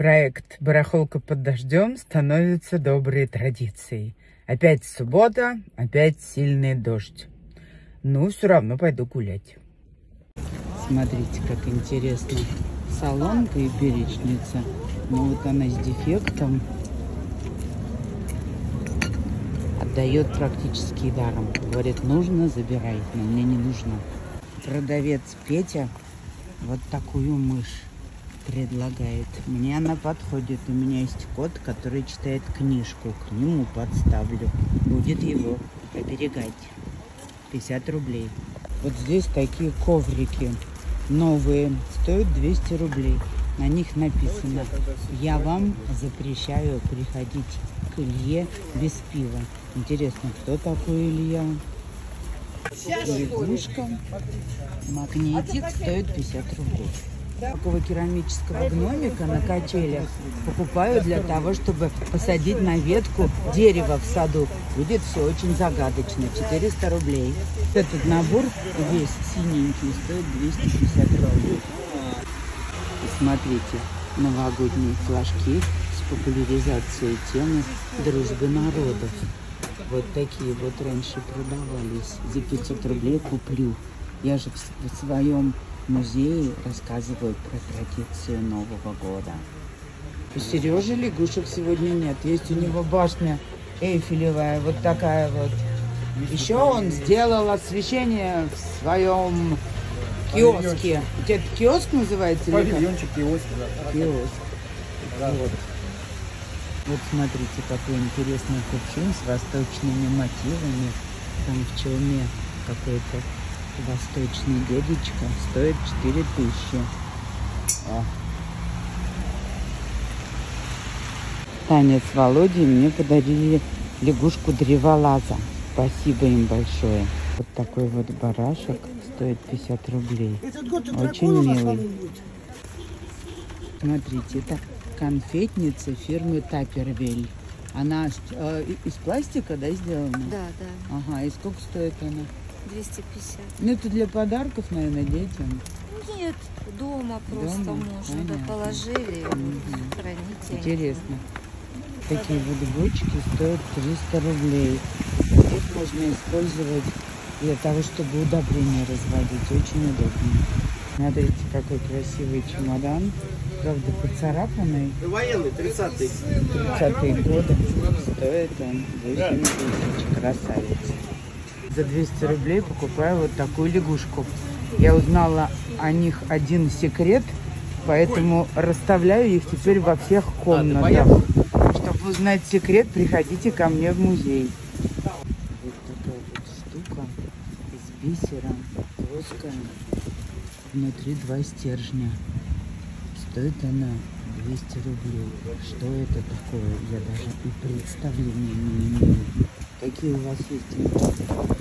Проект «Барахолка под дождем» становится доброй традицией. Опять суббота, опять сильный дождь. Ну, все равно пойду гулять. Смотрите, как интересно. Солонка и перечница. Ну, вот она с дефектом. Отдает практически даром. Говорит, нужно, забирай. Но мне не нужно. Продавец Петя вот такую мышь предлагает. Мне она подходит. У меня есть кот, который читает книжку. К нему подставлю. Будет его оберегать. 50 рублей. Вот здесь такие коврики новые. Стоят 200 рублей. На них написано «Я вам запрещаю приходить к Илье без пива». Интересно, кто такой Илья? Лягушка. Магнитик стоит 50 рублей. Такого керамического гномика на качелях покупаю для того, чтобы посадить на ветку дерево в саду. Будет все очень загадочно. 400 рублей. Этот набор весь синенький стоит 250 рублей. Смотрите, новогодние флажки с популяризацией темы дружбы народов. Вот такие вот раньше продавались. За 500 рублей куплю. Я же в своем музее рассказывают про традицию Нового года. У Сережи лягушек сегодня нет. Есть у него башня Эйфелевая, вот такая вот. Еще он сделал освещение в своем киоске. Это киоск называется? Павильончик, киоск, да. Киоск. Вот. Вот смотрите, какой интересный кувшин с восточными мотивами. Там в челме какой-то Восточный дедечка стоит 4000. О. Танец Володи мне подарили лягушку древолаза. Спасибо им большое. Вот такой вот барашек стоит 50 рублей. Очень милый. Смотрите, это конфетница фирмы Тапервель. Она э, из пластика, да, сделана? Да, да. Ага, и сколько стоит она? 250. Ну, это для подарков, наверное, детям. Нет, дома просто Дома? можно. Понятно. Да, положили, храните. Интересно. Такие вот бочки стоят 300 рублей. Их можно использовать для того, чтобы удобрения разводить. Очень удобно. Смотрите, какой красивый чемодан. Правда, поцарапанный. Военный, 30-й. 30-е годы. Стоит он 8 тысяч. Красавец. За 200 рублей покупаю вот такую лягушку. Я узнала о них один секрет, поэтому расставляю их теперь во всех комнатах. Чтобы узнать секрет, приходите ко мне в музей. Вот такая вот штука из бисера, плоская. Внутри два стержня. Стоит она 200 рублей. Что это такое, я даже и представления не имею. Какие у вас есть?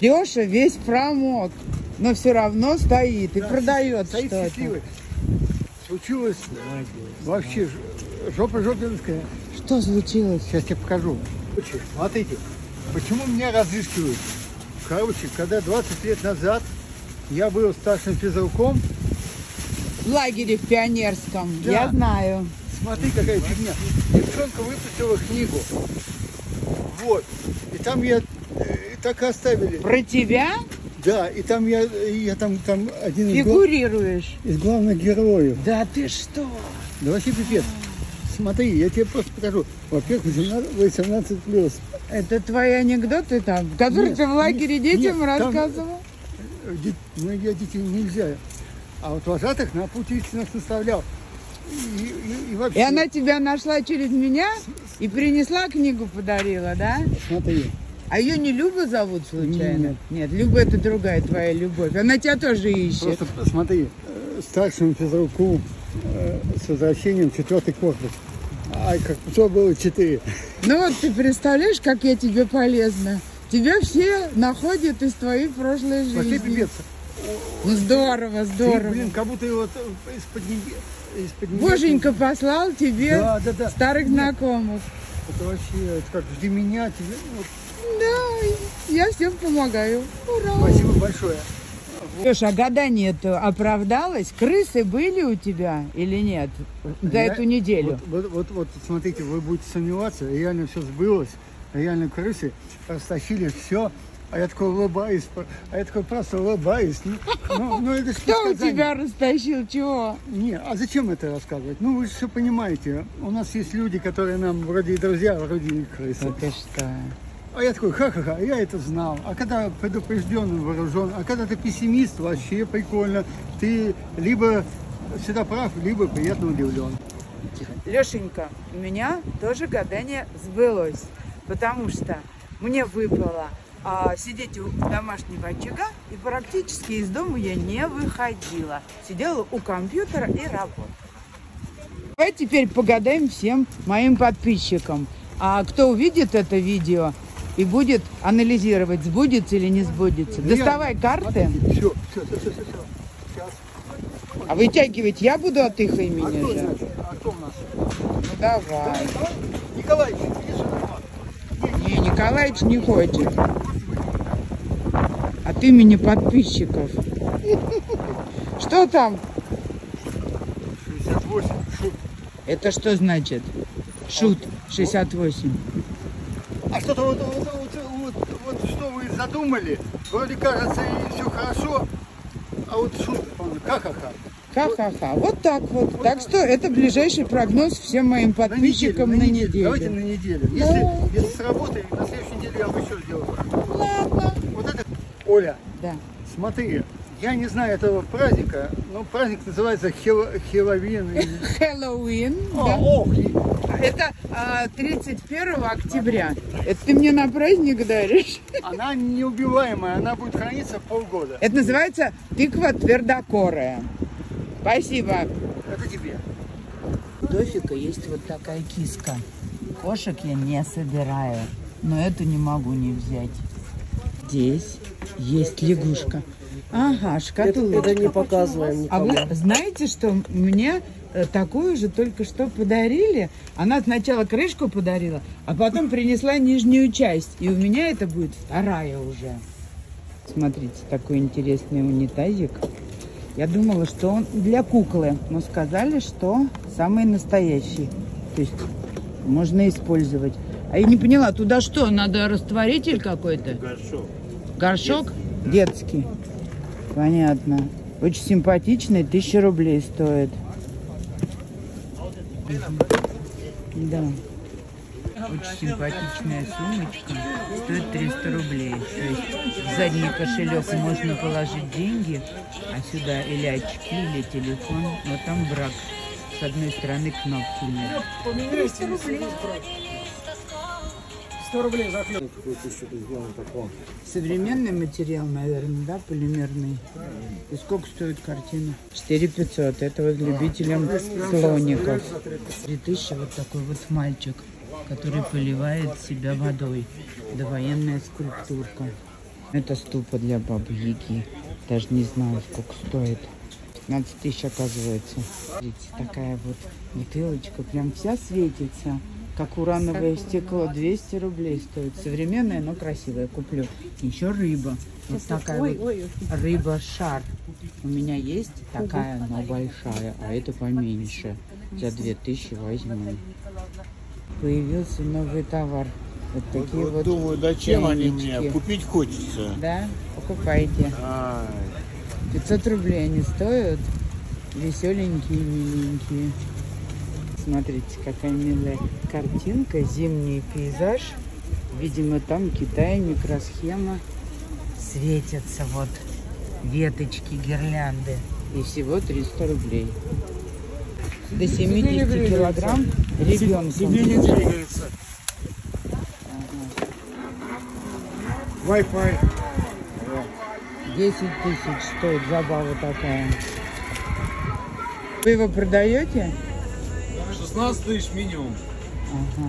Леша весь промок, но все равно стоит и продает Стоит что-то. счастливый. Случилось вообще жопа жопинская. Что случилось? Сейчас я покажу. Смотрите, почему меня разыскивают? Короче, когда 20 лет назад я был старшим физруком, В лагере в Пионерском. Да. Я знаю. смотри, какая фигня. Девчонка выпустила книгу. Вот. И там я так и оставили. Про тебя Да, и там я, я там, там один из, фигурируешь. из главных героев. Да ты что? Да вообще пипец. Смотри, я тебе просто покажу. Во-первых, 18, 18 плюс. Это твои анекдоты там, которые Нет, ты в лагере нет, детям нет, там- рассказывал? Ди- Ну, я детей нельзя. А вот вожатых на путь истинных наставлял. И, и- и вообще, И она тебя нашла через меня и принесла книгу, подарила, да? смотри, А ее не Люба зовут случайно? Нет. Нет, Люба это другая твоя любовь. Она тебя тоже ищет. просто посмотри, э, старшему физруку э, с возвращением четвертый корпус. А как все было четыре. Ну вот ты представляешь, как я тебе полезна. Тебя все находят из твоей прошлой жизни. пипец. Ну здорово, Ты, здорово. блин, как будто вот э, из-под. Из-под небес. Боженька послал тебе Да, да, да. старых знакомых. Это вообще, это как жди меня, тебе. вот, Да, я всем помогаю. Ура! спасибо большое. Леша, а гадание это оправдалось? Крысы были у тебя или нет за Я- эту неделю? Вот, вот, вот, вот, смотрите, вы будете сомневаться, реально все сбылось, реально крысы растащили все, а я такой улыбаюсь, а я такой просто улыбаюсь. Ну, ну, ну, это Кто у тебя растащил чего? Не, а зачем это рассказывать? Ну, вы же все понимаете, у нас есть люди, которые нам вроде и друзья, вроде и крысы. Ты что? А я такой, ха-ха-ха, я это знал. А когда предупрежден, вооружен, а когда ты пессимист, вообще прикольно. Ты либо всегда прав, либо приятно удивлен. Лешенька, у меня тоже гадание сбылось, потому что мне выпало а, сидеть у домашнего очага, и практически из дома я не выходила. Сидела у компьютера и работала. Давай теперь погадаем всем моим подписчикам. А кто увидит это видео и будет анализировать, сбудется или не сбудется. Доставай карты, Все, все, все, все, все. А вытягивать я буду от их А имени кто, же. А кто у нас? Ну давай. Иди сюда. Не, Николаевич не хочет. От имени подписчиков. Что там? 68, шут. Это что значит? Шут 68. А что-то вот, вот, вот, вот, вот что вы задумали, вроде кажется и все хорошо, а вот шут, он, ха-ха-ха. Ха-ха-ха. Вот так вот. Так что это ближайший прогноз всем моим подписчикам на неделю. Давайте на неделю. Если, если сработает, на следующей неделе я бы еще сделал. Ладно. Вот это, Оля, Да. смотри, я не знаю этого праздника, но праздник называется Хело- Хеловин. Хэллоуин. А, да. ох, и- Это а, 31 октября. Это ты мне на праздник даришь? она неубиваемая, она будет храниться полгода. Это называется тыква твердокорая. Спасибо. Это тебе. Дофика есть вот такая киска. Кошек я не собираю, но эту не могу не взять. Здесь есть лягушка. Ага, шкатулочка. Это не показываем А никому. вы знаете, что мне э, такую же только что подарили? Она сначала крышку подарила, а потом принесла нижнюю часть. И у меня это будет вторая уже. Смотрите, такой интересный унитазик. Я думала, что он для куклы, но сказали, что самый настоящий. То есть можно использовать. А я не поняла, туда что, надо растворитель какой-то? Горшок. Горшок? Детский. Понятно. Очень симпатичный, тысяча рублей стоит. Да. Очень симпатичная сумочка. Стоит 300 рублей. То есть в задний кошелек можно положить деньги, а сюда или очки, или телефон. Вот там брак. С одной стороны кнопки нет. 300 рублей. 100 рублей за хлеб. Современный материал, наверное, да, полимерный. И сколько стоит картина? 4 500. Это вот любителям слоников. 3000 вот такой вот мальчик, который поливает себя водой. Довоенная скульптурка. Это ступа для бабы Яги. Даже не знаю, сколько стоит. 15 тысяч оказывается. Смотрите, такая вот бутылочка, прям вся светится. Как урановое стекло, 200 рублей стоит. Современная, но красивая. Куплю. Еще рыба. Вот такая вот рыба-шар. У меня есть такая, но большая, а это поменьше. За 2000 возьму. Появился новый товар. Вот такие вот, Вот думаю, зачем они чайнички. мне? Купить хочется. Да, покупайте. Ай. 500 рублей они стоят. Веселенькие, миленькие. Смотрите, какая милая картинка. Зимний пейзаж. Видимо, там Китай, микросхема. Светятся вот веточки, гирлянды. И всего 300 рублей. До 70 килограмм ребенком. не двигается. Wi-Fi. 10 тысяч стоит забава такая. Вы его продаете? 16 тысяч минимум. Ага.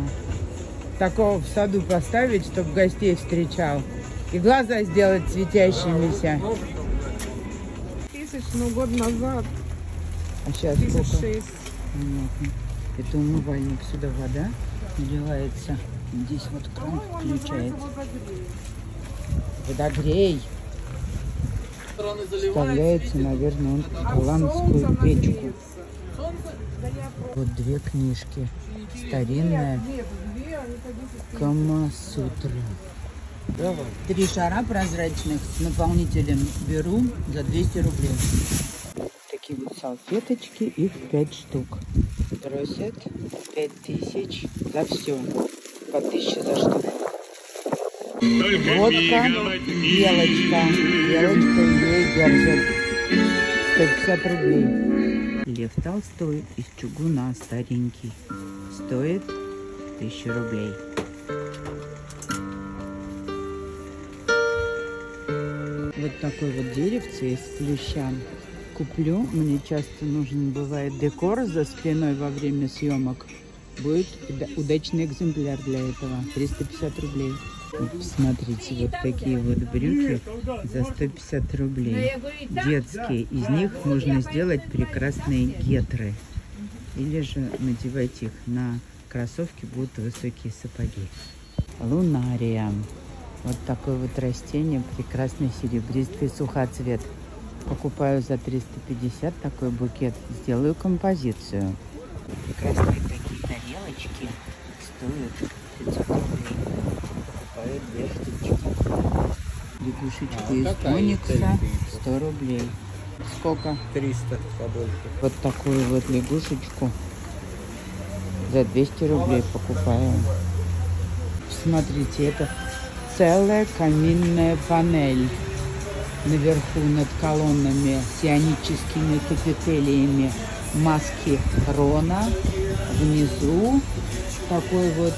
Такого в саду поставить, чтобы гостей встречал. И глаза сделать светящимися. Тысяч, ну год назад, А сейчас тысяч сколько? шесть. Понятно. Это умывальник. Сюда вода наливается. Здесь вот кран включается. Водогрей. Вставляется, наверное, он в голландскую печку. Вот две книжки. Старинная Камасутра. Три шара прозрачных с наполнителем беру за 200 рублей. Такие вот салфеточки, их 5 штук. Просят 5000 за все. По 1000 за штуку. Водка, белочка. Белочка ее держит. 150 рублей. Лев Толстой из чугуна старенький. Стоит 1000 рублей. Вот такой вот деревце из плюща. Куплю. Мне часто нужен бывает декор за спиной во время съемок. Будет уда- удачный экземпляр для этого. 350 рублей. Вот посмотрите, вот такие вот брюки за 150 рублей. Детские. Из них можно сделать прекрасные гетры. Или же надевать их на кроссовки, будут высокие сапоги. Лунария. Вот такое вот растение, прекрасный серебристый сухоцвет. Покупаю за 350 такой букет, сделаю композицию. Прекрасные такие тарелочки стоят 500 рублей. Покупаю две штучки. Лягушечку из оникса 100 рублей. Сколько? 300 побольше. Вот такую вот лягушечку за 200 рублей покупаю. Смотрите, это целая каминная панель. Наверху над колоннами с ионическими капителиями маски Рона. Внизу такой вот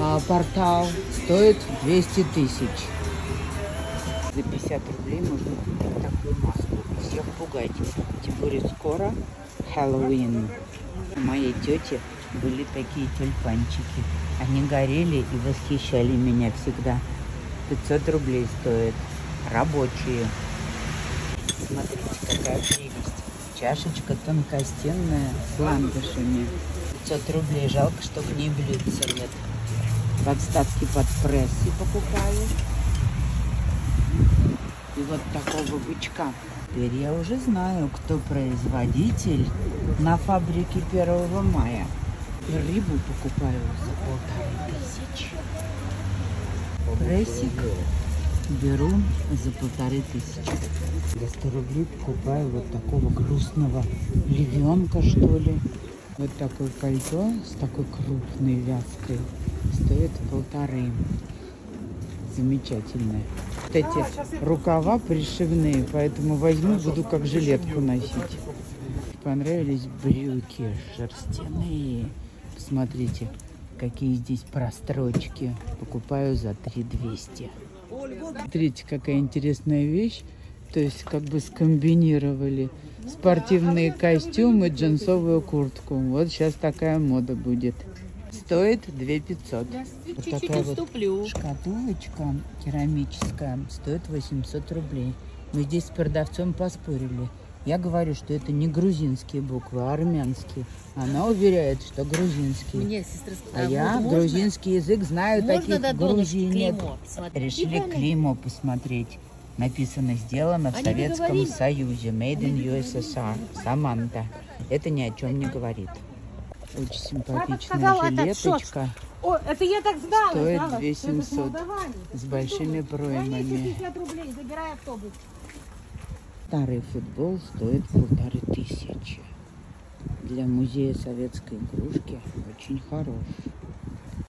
а, портал стоит 200 тысяч. За 50 рублей можно купить такую маску. Всех пугать. Тем более скоро Хэллоуин. У моей тети были такие тюльпанчики. Они горели и восхищали меня всегда. 500 рублей стоит. Рабочие. Смотрите, какая прелесть. Чашечка тонкостенная с ландышами. 500 рублей. Жалко, что к ней блюдца нет. Подставки под прессы покупаю. И вот такого бычка. Теперь я уже знаю, кто производитель на фабрике 1 мая. Рыбу покупаю за полторы тысячи. Прессик беру за полторы тысячи. За 100 рублей покупаю вот такого грустного львенка, что ли. Вот такое пальто с такой крупной вязкой стоит полторы. Замечательное. Вот эти рукава пришивные, поэтому возьму, буду как жилетку носить. Понравились брюки шерстяные. Посмотрите, какие здесь прострочки. Покупаю за 3200. Смотрите, какая интересная вещь. То есть как бы скомбинировали спортивные костюмы, джинсовую куртку. Вот сейчас такая мода будет. Стоит 2500. Вот такая вот шкатулочка керамическая стоит 800 рублей. Мы здесь с продавцом поспорили. Я говорю, что это не грузинские буквы, а армянские. Она уверяет, что грузинские. Мне сестра А сказала, я можно- грузинский язык знаю, Можно таких нет. клеймо? Решили клеймо посмотреть. Написано, сделано в Они Советском. Союзе. Made in USSR. Саманта. Это ни о чем не говорит. Очень симпатичная жилеточка О, это я так знала. Стоит знала, что это с 2700. Молдавании. с большими проймами. 50 рублей, забирай автобус. Старый футбол стоит полторы тысячи. Для музея советской игрушки очень хорош.